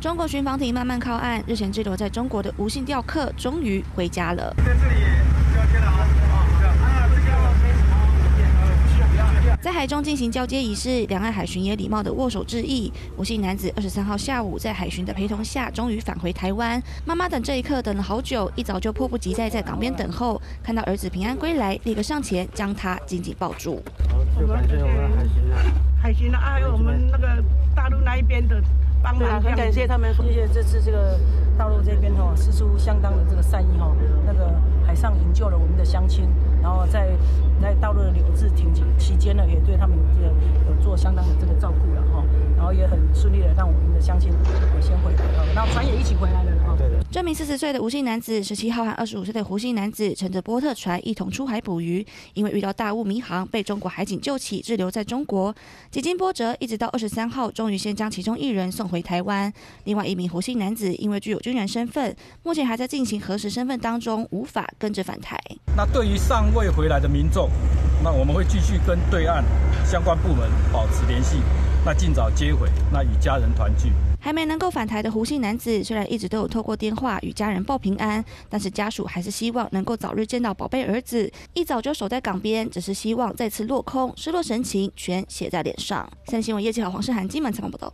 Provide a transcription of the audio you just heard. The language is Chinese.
中国巡防艇慢慢靠岸，日前滞留在中国的无姓钓客终于回家了。在海中进行交接仪式，两岸海巡也礼貌的握手致意。吴姓男子二十三号下午在海巡的陪同下，终于返回台湾。妈妈等这一刻等了好久，一早就迫不及待在港边等候，看到儿子平安归来，立刻上前将他紧紧抱住。好，就感谢我们海巡啊，海巡啊，还有我们那个大陆那一边的帮忙，很感谢他们，谢谢这次这个大陆这边哦，施出相当的这个善意哦，那个海上营救了我们的乡亲，然后在在大陆的留置停机期间呢，也对他们这个有做相当的这个照顾了哈，然后也很顺利的让我们的乡亲先回来了，然后船也一起回来了哈。这名四十岁的吴姓男子，十七号和二十五岁的胡姓男子乘着波特船一同出海捕鱼，因为遇到大雾迷航，被中国海警救起，滞留在中国。几经波折，一直到二十三号，终于先将其中一人送回台湾。另外一名胡姓男子因为具有军人身份，目前还在进行核实身份当中，无法跟着返台。那对于尚未回来的民众，那我们会继续跟对岸相关部门保持联系，那尽早接回，那与家人团聚。还没能够返台的胡姓男子，虽然一直都有透过电话与家人报平安，但是家属还是希望能够早日见到宝贝儿子。一早就守在港边，只是希望再次落空，失落神情全写在脸上。三立新闻叶记好黄世涵金门采访报道。